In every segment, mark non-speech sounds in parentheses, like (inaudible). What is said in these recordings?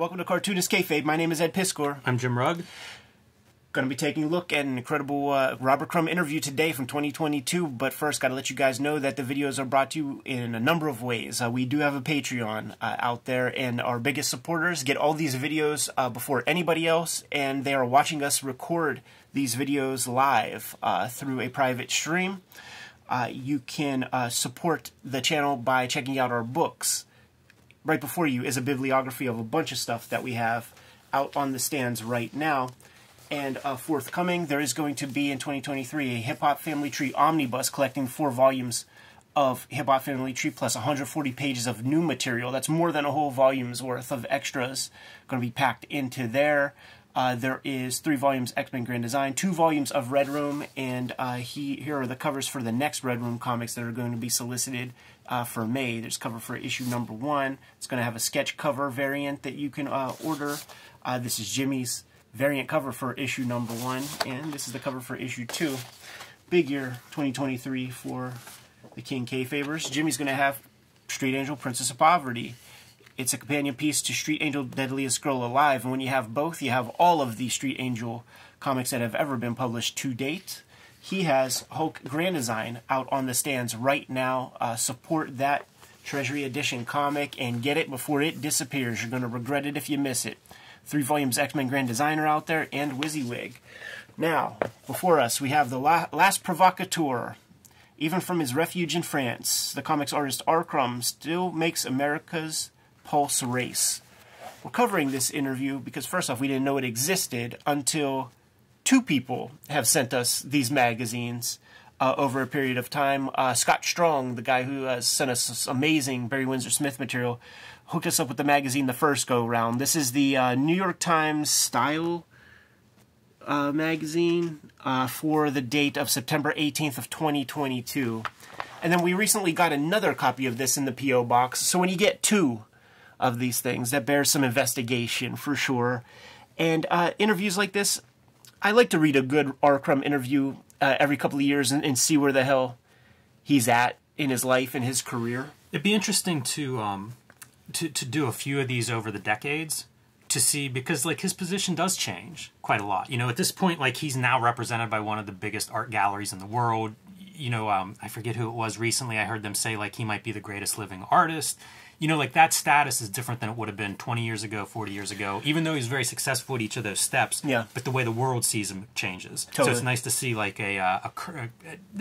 Welcome to Cartoonist Kayfabe. My name is Ed Piskor. I'm Jim Rugg. Going to be taking a look at an incredible uh, Robert Crumb interview today from 2022. But first, got to let you guys know that the videos are brought to you in a number of ways. Uh, we do have a Patreon uh, out there, and our biggest supporters get all these videos uh, before anybody else, and they are watching us record these videos live uh, through a private stream. Uh, you can support the channel by checking out our books right before you is a bibliography of a bunch of stuff that we have out on the stands right now. And uh, forthcoming, there is going to be in 2023 a Hip Hop Family Tree omnibus collecting four volumes of Hip Hop Family Tree plus 140 pages of new material. That's more than a whole volume's worth of extras going to be packed into there. Uh, there is three volumes X-Men Grand Design, two volumes of Red Room, and uh, he, here are the covers for the next Red Room comics that are going to be solicited uh, for May. There's cover for issue number one. It's going to have a sketch cover variant that you can uh, order. Uh, this is Jimmy's variant cover for issue number one, and this is the cover for issue two. Big year 2023 for the King K Favors. Jimmy's going to have Street Angel, Princess of Poverty. It's a companion piece to Street Angel Deadliest Girl Alive, and when you have both, you have all of the Street Angel comics that have ever been published to date. He has Hulk Grand Design out on the stands right now. Uh, support that Treasury Edition comic and get it before it disappears. You're going to regret it if you miss it. Three volumes X Men Grand Designer out there and WYSIWYG. Now, before us, we have the la Last Provocateur. Even from his refuge in France, the comics artist R. Crumb still makes America's Pulse Race. We're covering this interview because, first off, we didn't know it existed until two people have sent us these magazines uh, over a period of time. Uh, Scott Strong, the guy who has sent us this amazing Barry Windsor Smith material, hooked us up with the magazine the first go round. This is the uh, New York Times Style uh, magazine uh, for the date of September 18th of 2022. And then we recently got another copy of this in the P.O. box. So when you get two of these things. That bears some investigation for sure. And uh, interviews like this, I like to read a good. Crumb interview uh, every couple of years and, and, see where the hell he's at in his life and his career. It'd be interesting to um, to to do a few of these over the decades to see because like his position does change quite a lot. You know, at this point, like he's now represented by one of the biggest art galleries in the world. You know, um, I forget who it was recently. I heard them say like he might be the greatest living artist you know, like that status is different than it would have been 20 years ago, 40 years ago, even though he's very successful at each of those steps. Yeah. But the way the world sees him changes. Totally. So it's nice to see like a, uh, a, a,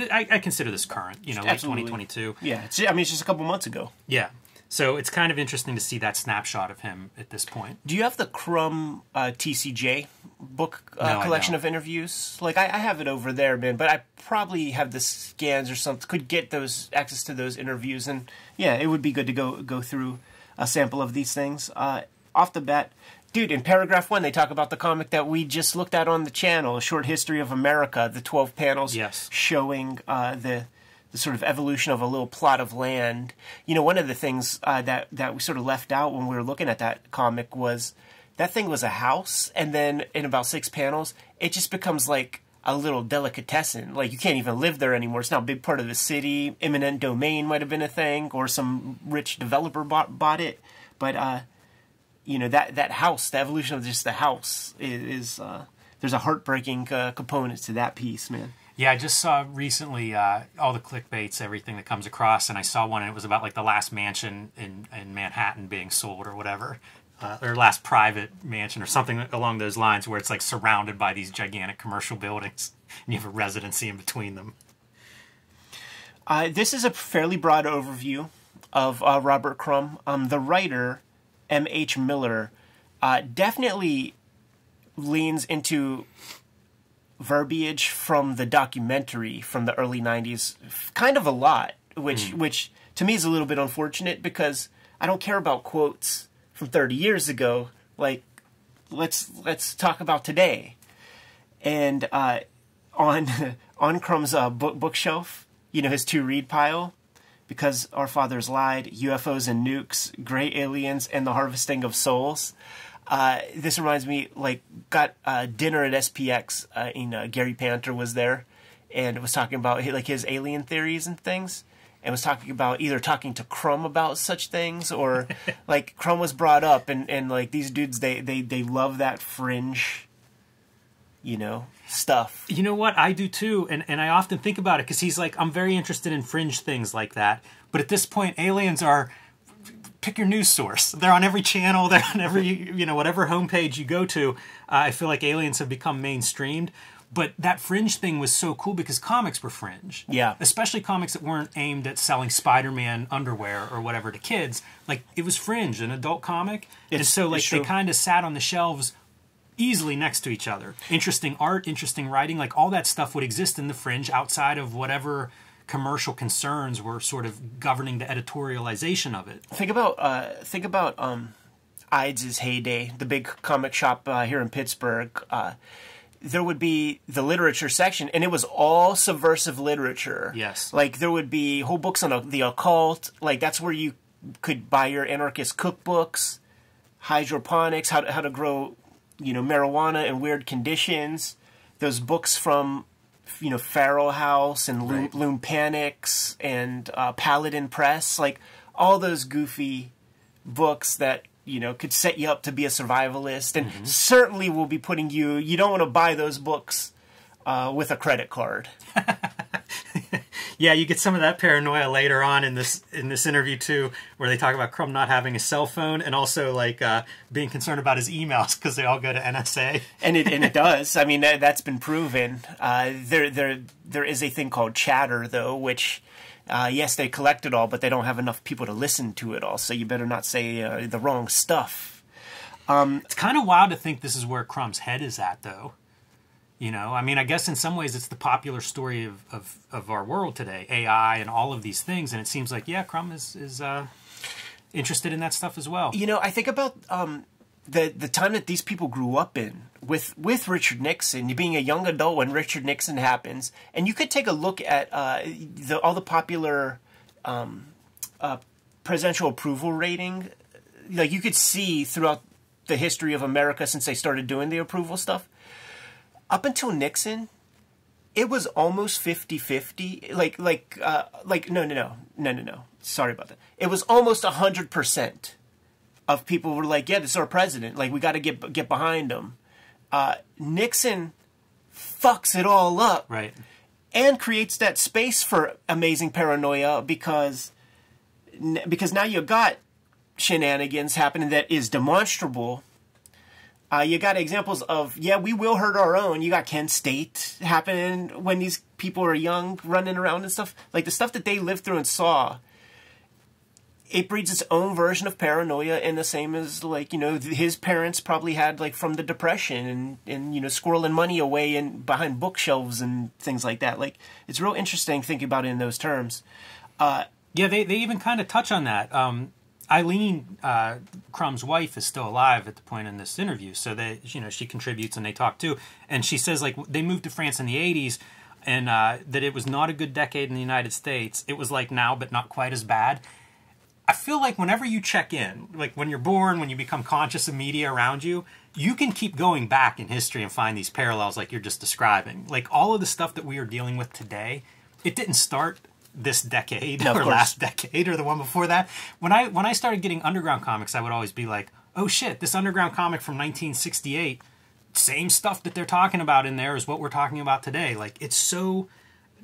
a I, I consider this current, you know, like 2022. Yeah. It's, I mean, it's just a couple months ago. Yeah. So it's kind of interesting to see that snapshot of him at this point. Do you have the Crumb uh, TCJ book uh, no, collection of interviews? Like I, I, have it over there, man. But I probably have the scans or something. Could get those access to those interviews, and yeah, it would be good to go go through a sample of these things. Uh, off the bat, dude, in paragraph one, they talk about the comic that we just looked at on the channel, A Short History of America, the 12 panels yes. showing uh, the the sort of evolution of a little plot of land. You know, one of the things uh, that that we sort of left out when we were looking at that comic was that thing was a house, and then in about six panels, it just becomes like a little delicatessen. Like you can't even live there anymore. It's now a big part of the city. Eminent domain might have been a thing, or some rich developer bought bought it. But uh, you know that that house, the evolution of just the house is, is uh, there's a heartbreaking uh, component to that piece, man. Yeah, I just saw recently uh, all the clickbaits, everything that comes across, and I saw one, and it was about like the last mansion in, in Manhattan being sold or whatever uh, or last private mansion or something along those lines where it's like surrounded by these gigantic commercial buildings (laughs) and you have a residency in between them. Uh, this is a fairly broad overview of uh, Robert Crumb. Um, the writer, M.H. Miller, uh, definitely leans into verbiage from the documentary from the early 90s kind of a lot which mm. which to me is a little bit unfortunate because I don't care about quotes from 30 years ago. Like, let's let's talk about today. And uh, on (laughs) on Crumb's uh, book bookshelf, you know his to read pile, because our fathers lied, UFOs and nukes, gray aliens, and the harvesting of souls. Uh, this reminds me, like, got uh, dinner at SPX. Uh, in uh, Gary Panter was there, and was talking about like his alien theories and things. and was talking about either talking to Crumb about such things or (laughs) like Crumb was brought up and, and like these dudes they, they, they love that fringe you know stuff You know what? I do too, and and I often think about it because he's like, I'm very interested in fringe things like that. But at this point, aliens are pick your news source. They're on every channel. (laughs) They're on every you know whatever homepage you go to. Uh, I feel like aliens have become mainstreamed. But that fringe thing was so cool because comics were fringe. Yeah. Especially comics that weren't aimed at selling Spider-Man underwear or whatever to kids. Like it was fringe, an adult comic. and so like they kind of sat on the shelves easily next to each other. Interesting art, interesting writing, like all that stuff would exist in the fringe outside of whatever commercial concerns were sort of governing the editorialization of it. think about uh, think about um, Eide's heyday, the big comic shop uh, here in Pittsburgh. Uh, there would be the literature section, and it was all subversive literature. Yes. like there would be whole books on the occult. Like that's where you could buy your anarchist cookbooks, hydroponics, how to, how to grow, you know, marijuana in weird conditions. Those books from, you know, Feral House and Loom, Right. Loompanics and uh, Paladin Press, like all those goofy books that you know could set you up to be a survivalist, and certainly will be putting you. You don't want to buy those books uh, with a credit card. (laughs) Yeah, you get some of that paranoia later on in this in this interview too, where they talk about Crumb not having a cell phone and also like uh, being concerned about his emails because they all go to NSA. and it and it does. I mean, that, that's been proven. Uh, there there there is a thing called chatter though, which. Uh, yes, they collect it all, but they don't have enough people to listen to it all. So you better not say uh, the wrong stuff. It's kind of wild to think this is where Crumb's head is at, though. You know, I mean, I guess in some ways it's the popular story of, of, of our world today, AI and all of these things, and it seems like yeah, Crumb is is uh, interested in that stuff as well. You know, I think about um, the the time that these people grew up in with with Richard Nixon, being a young adult when Richard Nixon happens, and you could take a look at uh, the, all the popular um, uh, presidential approval rating. Like you could see throughout the history of America since they started doing the approval stuff, up until Nixon, it was almost 50-50 like like uh like no no no no no no. Sorry about that. It was almost 100% of people were like yeah this is our president. Like we got to get get behind him. Uh nixon fucks it all up Right. and creates that space for amazing paranoia because because now you got shenanigans happening that is demonstrable. Uh, you got examples of yeah, we will hurt our own. You got Kent State happening when these people are young, running around and stuff like the stuff that they lived through and saw. It breeds its own version of paranoia, and the same as like you know his parents probably had like from the depression and and you know squirreling money away and behind bookshelves and things like that. Like it's real interesting thinking about it in those terms. Yeah, they, they even kind of touch on that. Um, Aline uh, Crumb's wife is still alive at the point in this interview, so they you know she contributes and they talk too. And she says like they moved to France in the '80s, and uh, that it was not a good decade in the United States. It was like now, but not quite as bad. I feel like whenever you check in, like when you're born, when you become conscious of media around you, you can keep going back in history and find these parallels like you're just describing. Like all of the stuff that we are dealing with today, it didn't start this decade No, or last decade or the one before that. When I when I started getting underground comics, I would always be like, "Oh shit, this underground comic from 1968, same stuff that they're talking about in there is what we're talking about today." Like it's so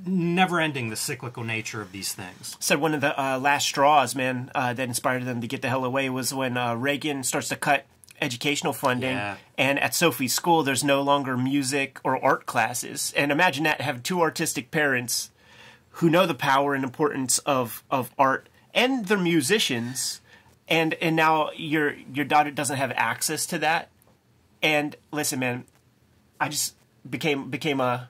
never ending the cyclical nature of these things. said one of the uh, last straws, man, uh, that inspired them to get the hell away was when uh, Reagan starts to cut educational funding, Yeah. and at Sophie's school, there's no longer music or art classes. And imagine that have two artistic parents who know the power and importance of, of art, and they're musicians, and and now your your daughter doesn't have access to that. And listen, man, I just became became a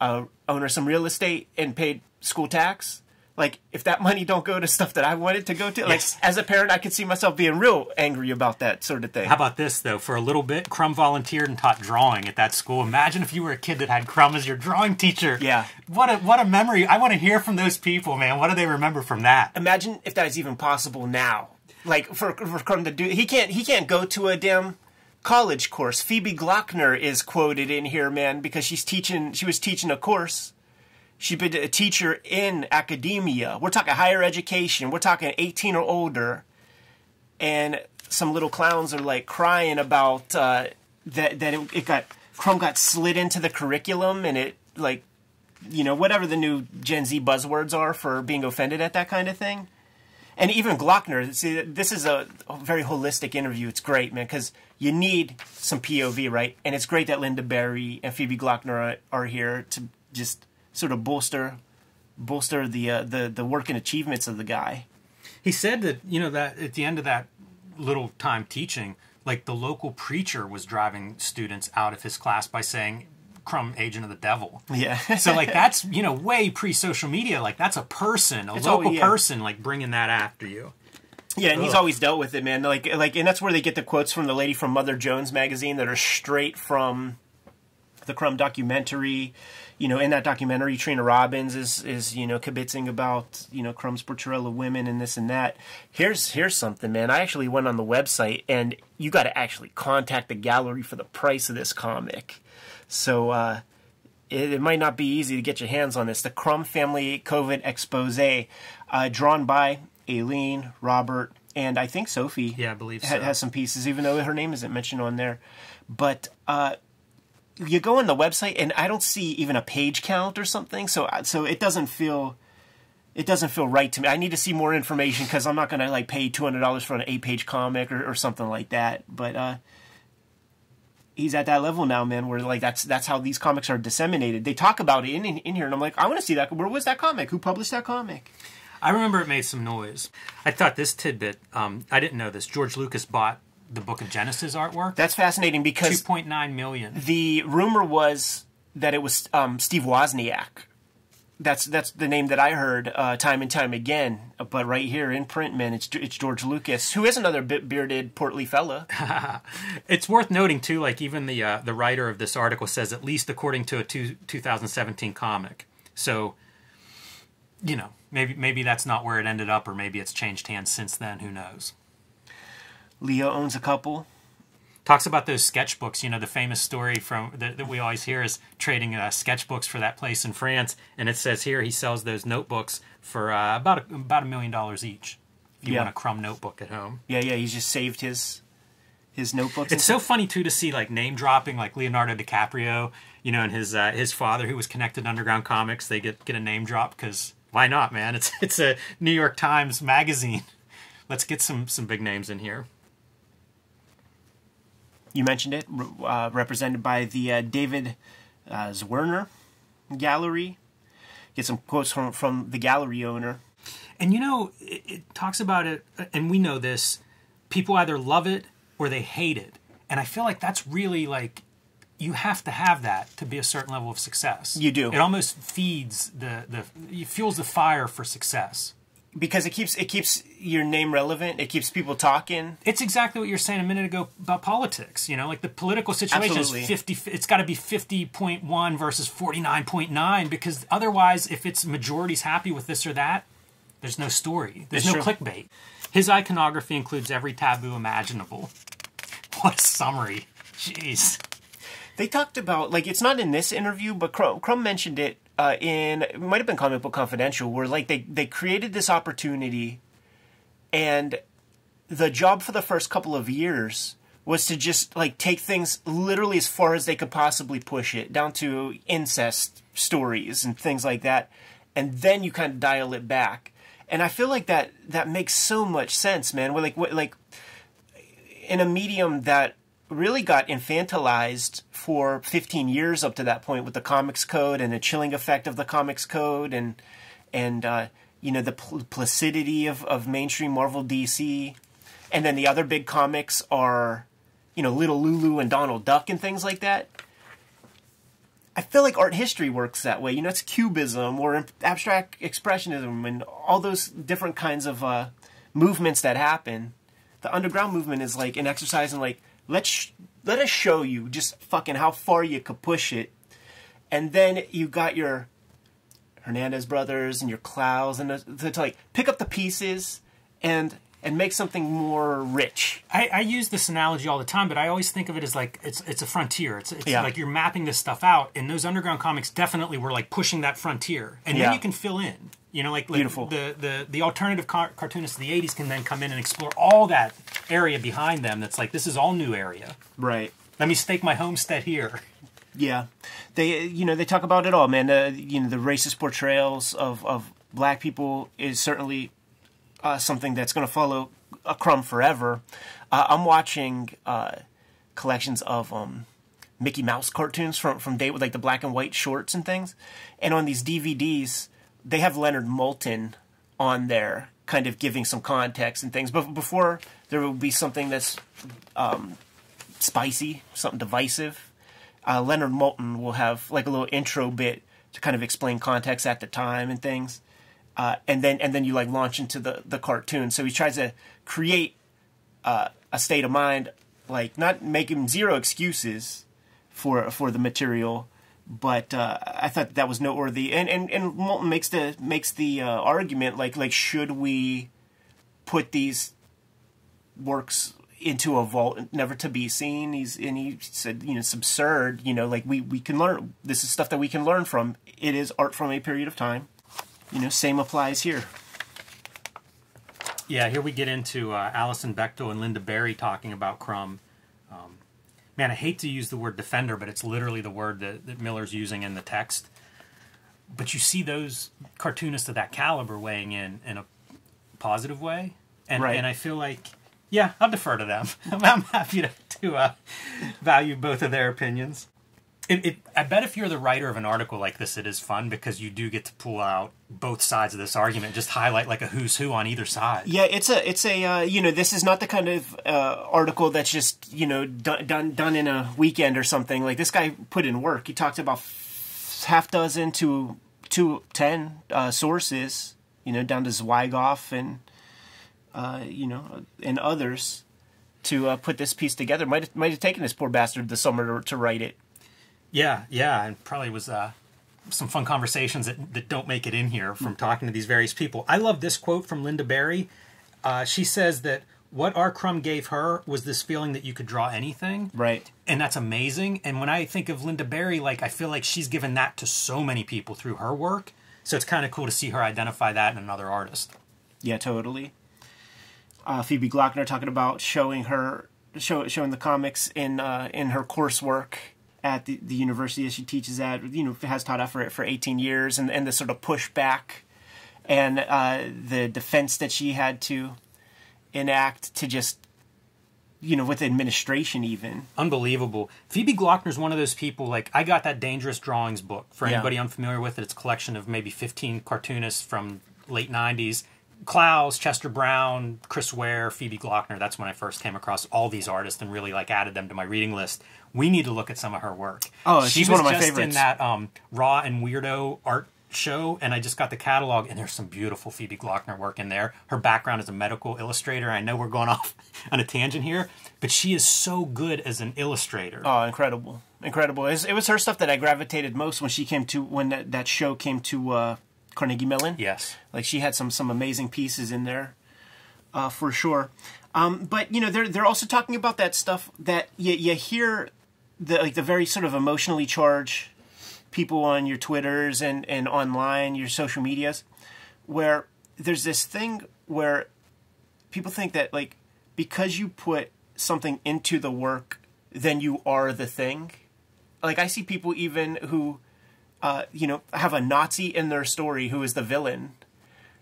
uh, owner some real estate and paid school tax. Like if that money don't go to stuff that I wanted to go to, like Yes. as a parent, I could see myself being real angry about that sort of thing. How about this though? For a little bit, Crumb volunteered and taught drawing at that school. Imagine if you were a kid that had Crumb as your drawing teacher. Yeah. What a what a memory! I want to hear from those people, man. What do they remember from that? Imagine if that is even possible now. Like for for Crumb to do, he can't he can't go to a damn college course. Phoebe Gloeckner is quoted in here, man, because she's teaching. She was teaching a course, She's been a teacher in academia. We're talking higher education. We're talking 18 or older. And some little clowns are like crying about uh, that that it, it got Crumb got slid into the curriculum and it like you know whatever the new Gen Z buzzwords are for being offended at that kind of thing. And even Gloeckner, see, this is a very holistic interview. It's great, man, because you need some POV, right? And it's great that Lynda Barry and Phoebe Gloeckner are, are here to just sort of bolster bolster the uh, the the work and achievements of the guy. He said that you know that at the end of that little time teaching, like the local preacher was driving students out of his class by saying crumb agent of the devil Yeah. (laughs) so like that's you know way pre-social media like that's a person a It's local always- yeah. person like bringing that after you Yeah, and he's always dealt with it, man. Like, like, and that's where they get the quotes from the lady from Mother Jones magazine that are straight from the Crumb documentary. You know, in that documentary, Trina Robbins is is you know kibitzing about you know Crumb's portrayal of women and this and that. Here's here's something, man. I actually went on the website, and you got to actually contact the gallery for the price of this comic. So. uh it, it might not be easy to get your hands on this. The Crumb Family COVID Expose, uh, drawn by Aline, Robert, and I think Sophie. Yeah, I believe ha- Has some pieces, even though her name isn't mentioned on there. But uh, you go on the website, and I don't see even a page count or something. So, uh, so it doesn't feel. It doesn't feel right to me. I need to see more information because I'm not going to like pay two hundred dollars for an eight-page comic or, or something like that. But uh, he's at that level now, man, where like that's that's how these comics are disseminated. They talk about it in in, in here, and I'm like, I want to see that. Where was that comic? Who published that comic? i remember it made some noise i thought this tidbit um, i didn't know this george lucas bought the book of genesis artwork That's fascinating because 2.9 million the rumor was that it was um, Steve Wozniak. That's that's the name that I heard uh, time and time again. But right here in print, man, it's it's George Lucas, who is another bit bearded, portly fella. (laughs) It's worth noting too, like even the uh, the writer of this article says at least according to a two, 2017 comic. So, you know, maybe maybe that's not where it ended up, or maybe it's changed hands since then. Who knows? Leo owns a couple. Talks about those sketchbooks. You know, the famous story from that, that we always hear is trading uh, sketchbooks for that place in France, and it says here he sells those notebooks for uh, about a, about a million dollars each. If you Yeah. want a crumb notebook at home. Yeah, yeah, he's just saved his his notebooks. It's so funny too to see like name dropping like Leonardo DiCaprio, you know, and his uh, his father who was connected to Underground Comics. They get get a name drop because why not, man? It's (laughs) it's a New York Times magazine. Let's get some some big names in here. You mentioned it, uh, represented by the uh, David uh, Zwirner Gallery. Get some quotes from from the gallery owner. And you know, it, it talks about it, and we know this. People either love it or they hate it, and I feel like that's really like you have to have that to be a certain level of success. You do. It almost feeds the the it fuels the fire for success. Because it keeps it keeps your name relevant. It keeps people talking. It's exactly what you were saying a minute ago about politics. You know, like the political situation Absolutely. is fifty. It's got to be fifty point one versus forty nine point nine because otherwise, if it's majority's happy with this or that, there's no story. There's It's no true. clickbait. His iconography includes every taboo imaginable. (laughs) What a summary! Jeez. They talked about like it's not in this interview, but Crumb, Crumb mentioned it uh, in it might have been Comic Book Confidential, where like they they created this opportunity, and the job for the first couple of years was to just like take things literally as far as they could possibly push it down to incest stories and things like that, and then you kind of dial it back. And I feel like that that makes so much sense, man. We're like what, like in a medium that really got infantilized for 15 years up to that point with the comics code and the chilling effect of the comics code and and uh, you know the pl- placidity of, of mainstream Marvel DC and then the other big comics are you know Little Lulu and Donald Duck and things like that. I feel like art history works that way. You know, it's cubism or abstract expressionism and all those different kinds of uh, movements that happen. The underground movement is like an exercise in like let's let us show you just fucking how far you could push it, and then you got your Hernandez brothers and your Clowes and to, to like pick up the pieces and and make something more rich. I, I use this analogy all the time, but I always think of it as like it's it's a frontier. It's, it's Yeah. like you're mapping this stuff out, and those underground comics definitely were like pushing that frontier, and Yeah. then you can fill in. You know, like, like Beautiful. the the the alternative car- cartoonists of the '80s can then come in and explore all that area behind them. That's like this is all new area. Right. Let me stake my homestead here. Yeah, they you know they talk about it all, man. Uh, you know the racist portrayals of of black people is certainly uh, something that's going to follow a crumb forever. Uh, I'm watching uh, collections of um, Mickey Mouse cartoons from from day with like the black and white shorts and things, and on these DVDs they have Leonard Maltin on there, kind of giving some context and things. But before there will be something that's um, spicy, something divisive uh, Leonard Maltin will have like a little intro bit to kind of explain context at the time and things, uh, and then and then you like launch into the the cartoon. So he tries to create uh, a state of mind, like not making zero excuses for for the material, but uh, I thought that was noteworthy. And and and Maltin makes the makes the uh, argument like like should we put these works into a vault never to be seen he's and he said you know it's absurd you know like we we can learn this is stuff that we can learn from it is art from a period of time you know same applies here Yeah, here we get into uh, Alison Bechdel and Lynda Barry talking about Crumb. Man, I hate to use the word defender, but it's literally the word that, that Miller's using in the text. But you see those cartoonists of that caliber weighing in in a positive way, and Right. and I feel like, yeah, I'll defer to them. (laughs) I'm, I'm happy to to uh, value both of their opinions. It, it, I bet if you're the writer of an article like this, it is fun because you do get to pull out both sides of this argument, just highlight like a who's who on either side. yeah it's a it's a uh, you know this is not the kind of uh, article that's just you know done, done done in a weekend or something. Like this guy put in work. He talked about half dozen to to ten uh, sources you know down to Zwigoff and uh, you know and others to uh, put this piece together. Might have, might have taken this poor bastard the summer to, to write it Yeah, yeah, and probably was uh, some fun conversations that, that don't make it in here from talking to these various people. I love this quote from Lynda Barry. Uh, she says that what R. Crumb gave her was this feeling that you could draw anything, right and that's amazing. And when I think of Lynda Barry, like I feel like she's given that to so many people through her work. So it's kind of cool to see her identify that in another artist. Yeah, totally. Uh, Phoebe Gloeckner talking about showing her show, showing the comics in uh, in her coursework at the, the university that she teaches at. You know, has taught at for for 18 years, and and the sort of pushback and uh, the defense that she had to enact to just you know with administration even. Unbelievable. Phoebe Gloeckner's one of those people, like, I got that Dangerous Drawings book. For Yeah. anybody unfamiliar with it, it's a collection of maybe 15 cartoonists from late 90s. Clowes, Chester Brown, Chris Ware, Phoebe Gloeckner. That's when I first came across all these artists and really like added them to my reading list. We need to look at some of her work. Oh, she she's was one of my just favorites. in that um, Raw and Weirdo art show, and I just got the catalog, and there's some beautiful Phoebe Gloeckner work in there. Her background is a medical illustrator. I know we're going (laughs) off on a tangent here, but she is so good as an illustrator. Oh, incredible, incredible! It was, it was her stuff that I gravitated most when she came to when that, that show came to uh, Carnegie Mellon. Yes. Like she had some some amazing pieces in there, uh, for sure. Um, but you know, they're they're also talking about that stuff that you, you hear the like the very sort of emotionally charged people on your Twitters and and online, your social medias, where there's this thing where people think that like because you put something into the work, then you are the thing. Like I see people even who uh, you know, have a Nazi in their story who is the villain,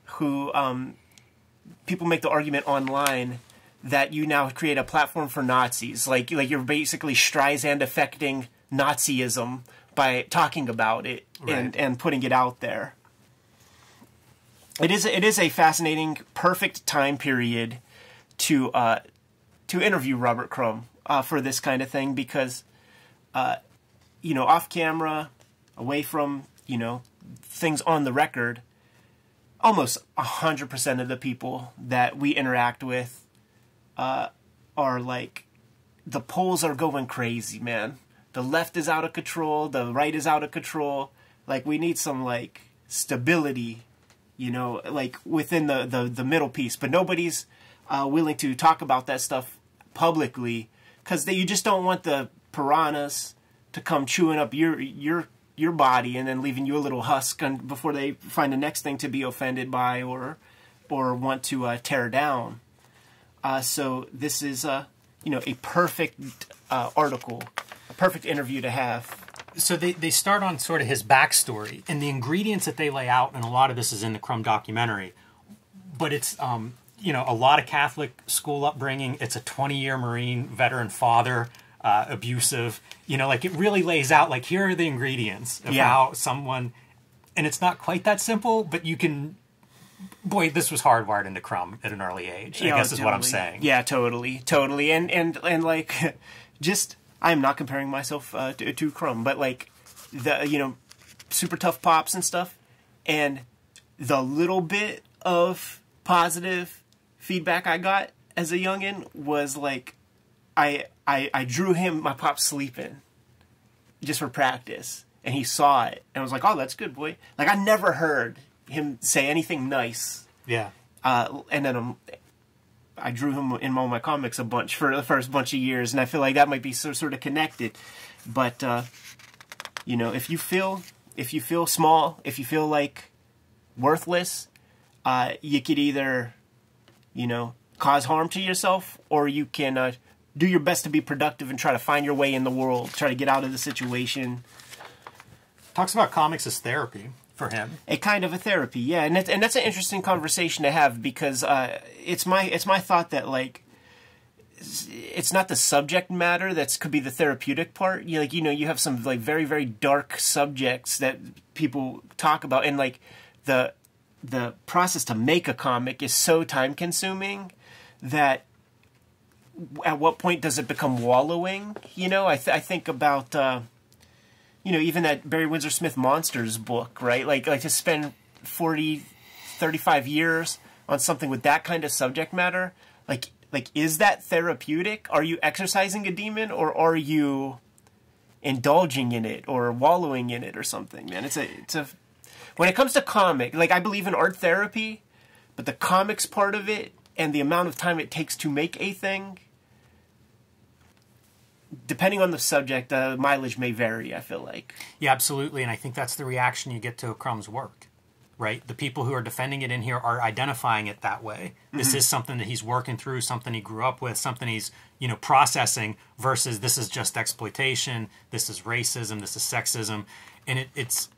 who um, people make the argument online that you now create a platform for Nazis, like like you're basically Streisand affecting Nazism by talking about it and, and putting it out there. It is it is a fascinating, perfect time period to uh, to interview Robert Crumb uh, for this kind of thing because uh, you know off camera, away from you know things on the record, almost hundred percent of the people that we interact with uh, are like the polls are going crazy, man. The left is out of control. The right is out of control. Like we need some like stability, you know, like within the the, the middle piece. But nobody's uh, willing to talk about that stuff publicly because you just don't want the piranhas to come chewing up your your your body and then leaving you a little husk on, before they find the next thing to be offended by or or want to uh, tear down. Uh, so this is uh, you know a perfect uh, article, a perfect interview to have. So they, they start on sort of his backstory and the ingredients that they lay out, and a lot of this is in the Crumb documentary. But it's um, you know a lot of Catholic school upbringing. It's a 20 year Marine veteran father, uh, abusive. You know, like it really lays out like here are the ingredients of Yeah. how someone, and it's not quite that simple, but you can. Boy, this was hardwired into Crumb at an early age. I Yeah, guess is what I'm saying. Yeah, totally, totally, and and and like, (laughs) just I'm not comparing myself uh, to, to Crumb, but like the you know, super tough pops and stuff, and the little bit of positive feedback I got as a youngin was like, I I I drew him my pop sleeping, just for practice, and he saw it and was like, oh, that's good, boy. Like I never heard him say anything nice Yeah. uh, and then um, I drew him in all my comics a bunch for the first bunch of years, and I feel like that might be so, sort of connected. But uh, you know, if you feel if you feel small, if you feel like worthless, uh, you could either you know cause harm to yourself, or you can uh, do your best to be productive and try to find your way in the world, try to get out of the situation. Talks about comics as therapy for him. a kind of a therapy yeah and, it, and that's an interesting conversation to have because uh, it's my it's my thought that like it's- not the subject matter that's could be the therapeutic part you like you know you have some like very very dark subjects that people talk about and like the the process to make a comic is so time consuming that at what point does it become wallowing you know i, th- I think about uh, you know, even that Barry Windsor Smith Monsters book, right? Like, like to spend 40, 35 years on something with that kind of subject matter, like, like is that therapeutic? Are you exercising a demon, or are you indulging in it, or wallowing in it, or something? Man, it's a, it's a. When it comes to comic, like I believe in art therapy, but the comics part of it and the amount of time it takes to make a thing depending on the subject, the mileage may vary. I feel like. Yeah, absolutely. And I think that's the reaction you get to Crumb's work, right? The people who are defending it in here are identifying it that way. This mm-hmm. is something that he's working through, something he grew up with, something he's, you know, processing versus this is just exploitation, this is racism, this is sexism. And it, it's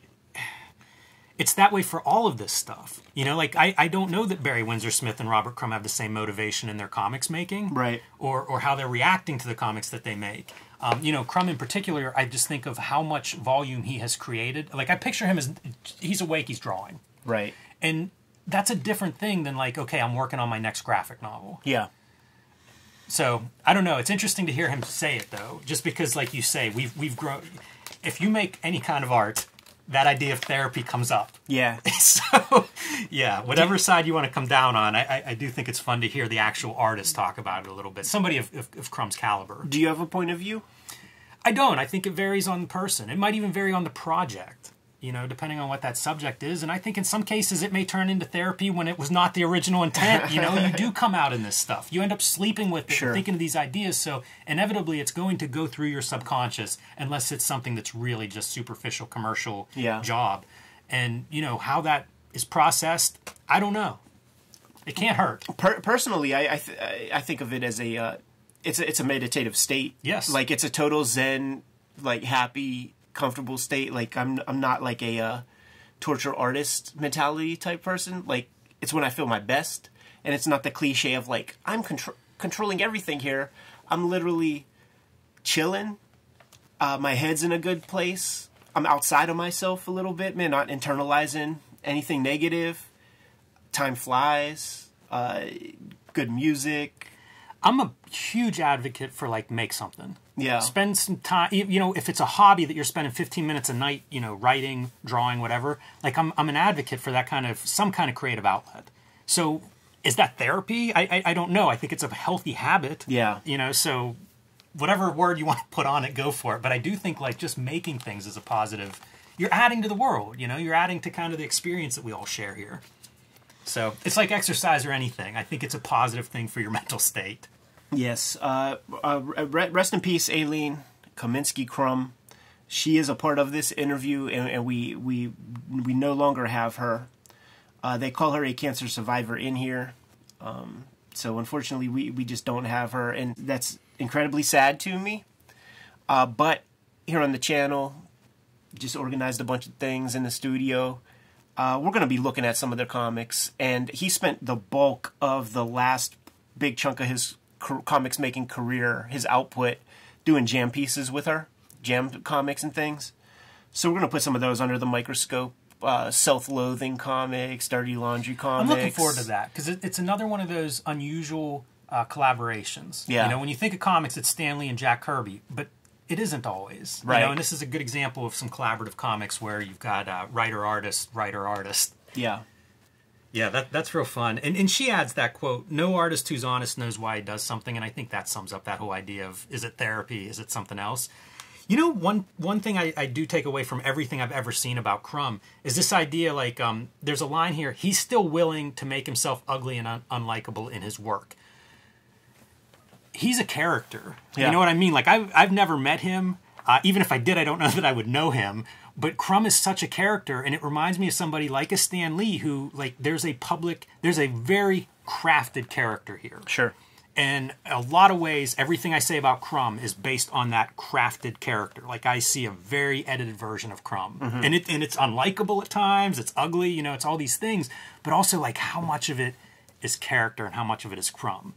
it's that way for all of this stuff. You know, like I, I don't know that Barry Windsor Smith and Robert Crumb have the same motivation in their comics making. Right. Or or how they're reacting to the comics that they make. Um, you know, Crumb in particular, I just think of how much volume he has created. Like I picture him as he's awake, he's drawing. Right. And that's a different thing than like, okay, I'm working on my next graphic novel. Yeah. So I don't know. It's interesting to hear him say it though, just because, like you say, we've we've grown. If you make any kind of art, that idea of therapy comes up. Yeah. (laughs) So yeah, whatever side you want to come down on, I, I, I do think it's fun to hear the actual artist talk about it a little bit. Somebody of, of, of Crumb's caliber. Do you have a point of view? I don't. I think it varies on the person. It might even vary on the project. You know, depending on what that subject is. And I think in some cases it may turn into therapy when it was not the original intent. You know, you do (laughs) come out in this stuff. You end up sleeping with it, Sure. thinking of these ideas. So inevitably it's going to go through your subconscious unless it's something that's really just superficial commercial Yeah. job. And, you know, how that is processed, I don't know. It can't hurt. Per- personally, I I, th- I- think of it as a uh, it's a, it's a meditative state. Yes. Like it's a total zen, like happy, comfortable state. Like I'm I'm not like a uh, torture artist mentality type person. Like it's when I feel my best, and it's not the cliche of like I'm contr- controlling everything here. I'm literally chilling. Uh, my head's in a good place. I'm outside of myself a little bit, man. Not internalizing anything negative. Time flies. Uh, good music. I'm a huge advocate for like make something. Yeah. Spend some time. You know, if it's a hobby that you're spending 15 minutes a night, you know, writing, drawing, whatever. Like I'm, I'm an advocate for that kind of some kind of creative outlet. So, is that therapy? I, I, I don't know. I think it's a healthy habit. Yeah. You know, so whatever word you (laughs) want to put on it, go for it. But I do think like just making things is a positive. You're adding to the world. You know, you're adding to kind of the experience that we all share here. So it's like exercise or anything. I think it's a positive thing for your (laughs) mental state. Yes. Uh, uh, rest in peace, Aileen Kaminsky Crum. She is a part of this interview, and, and we we we no longer have her. Uh, they call her a cancer survivor in here. Um, so unfortunately, we, we just don't have her, and that's incredibly sad to me. Uh, but here on the channel, just organized a bunch of things in the studio. Uh, we're going to be looking at some of their comics, and he spent the bulk of the last big chunk of his comics making career, his output, doing jam pieces with her, jam comics and things. So we're going to put some of those under the microscope uh, self-loathing comics, dirty laundry comics. I'm looking forward to that because it's another one of those unusual uh, collaborations. Yeah. You know, when you think of comics, it's Stan Lee and Jack Kirby, but it isn't always. Right. You know, and this is a good example of some collaborative comics where you've got uh, writer artist, writer artist. Yeah. Yeah, that that's real fun. And and she adds that quote, no artist who's honest knows why he does something, and I think that sums up that whole idea of is it therapy, is it something else? You know, one one thing I, I do take away from everything I've ever seen about Crumb is this idea. Like, um, there's a line here: he's still willing to make himself ugly and un- unlikable in his work. He's a character. Yeah. You know what I mean? Like, I've I've never met him. Uh, even if I did, I don't (laughs) know that I would know him. But Crumb is such a character, and it reminds me of somebody like a Stan Lee, who like there's a public, there's a very crafted character here. Sure and a lot of ways, everything I say about Crumb is based on that crafted character. Like I see a very edited version of Crumb, mm-hmm. and it and it's unlikable at times. It's ugly, you know. It's all these things, but also like how much of it is character and how much of it is Crumb.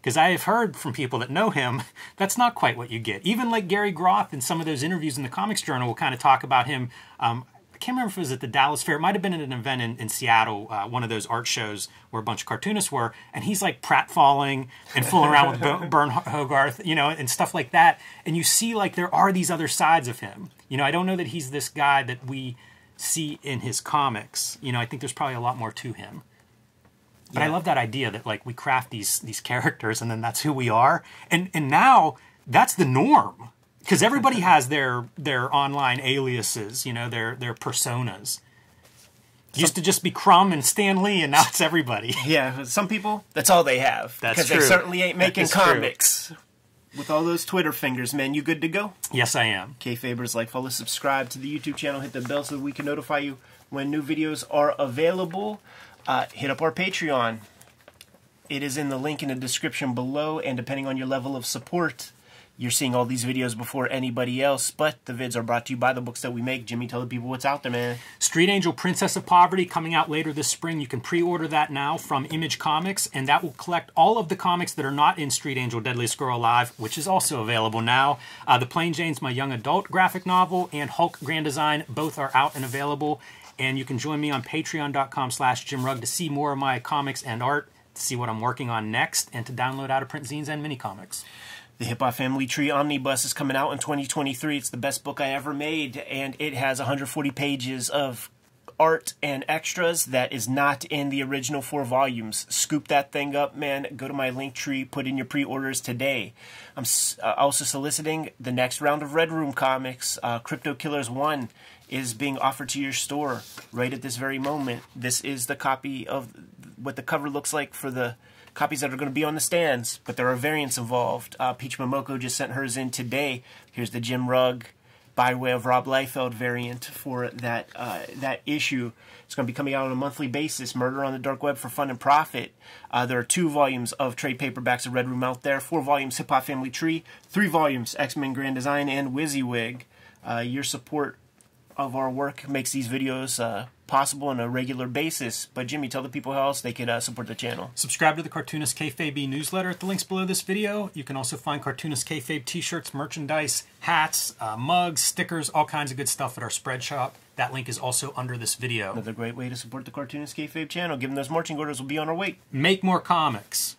Because I have heard from people that know him, (laughs) that's not quite what you get. Even like Gary Groth in some of those interviews in the Comics Journal will kind of talk about him. Um, can't remember if it was at the Dallas Fair. It might have been at an event in, in Seattle, uh, one of those art shows where a bunch of cartoonists were, and he's like pratfalling and fooling around with (laughs) Burne Hogarth, you know, and stuff like that. And you see like there are these other sides of him. You know, I don't know that he's this guy that we see in his comics. You know, I think there's probably a lot more to him. But yeah. I love that idea that like we craft these these characters and then that's who we are. And and now that's the norm because everybody (laughs) has their their online aliases, you know, their their personas. Used to just be Crumb and Stan Lee, and now it's everybody. (laughs) Yeah, some people that's all they have. That's because they certainly ain't making comics. True. With all those Twitter fingers, man, you good to go? Yes, I am. Kayfabers, like, follow, subscribe to the YouTube channel, hit the bell so we can notify you when new videos are available. Uh, hit up our Patreon. It is in the link in the description below, and depending on your level of support, you're seeing all these videos before anybody else, but the vids are brought to you by the books that we make. Jimmy, tell the people what's out there, man. Street Angel Princess of Poverty coming out later this spring. You can pre order that now from Image Comics, and that will collect all of the comics that are not in Street Angel Deadliest Girl Alive, which is also available now. Uh, the Plain Janes my young adult graphic novel, and Hulk Grand Design both are out and available. And you can join me on patreon.com slash jimrugg to see more of my comics and art, to see what I'm working on next, and to download out of print zines and mini comics. The Hip Hop Family Tree Omnibus is coming out in 2023. It's the best book I ever made, and it has 140 pages of art and extras that is not in the original four volumes. Scoop that thing up, man. Go to my link tree, put in your pre orders today. I'm uh, also soliciting the next round of Red Room comics. Uh, Crypto Killers 1 is being offered to your store right at this very moment. This is the copy of what the cover looks like for the copies that are going to be on the stands, but there are variants involved. Uh, Peach Momoko just sent hers in today. Here's the Jim Rugg by way of Rob Liefeld variant for that uh, that issue. It's going to be coming out on a monthly basis. Murder on the Dark Web for Fun and Profit. Uh, there are two volumes of trade paperbacks of Red Room out there. Four volumes Hip Hop Family Tree. Three volumes X Men Grand Design and WYSIWYG. Uh, your support of our work makes these videos uh, possible on a regular basis. But Jimmy, tell the people how else they could uh, support the channel. Subscribe to the Cartoonist Kayfabe newsletter at the links below this video. You can also find Cartoonist Kayfabe t-shirts, merchandise, hats, uh, mugs, stickers, all kinds of good stuff at our spread shop. That link is also under this video. Another great way to support the Cartoonist Kayfabe channel. Given those marching orders we'll be on our way. Make more comics.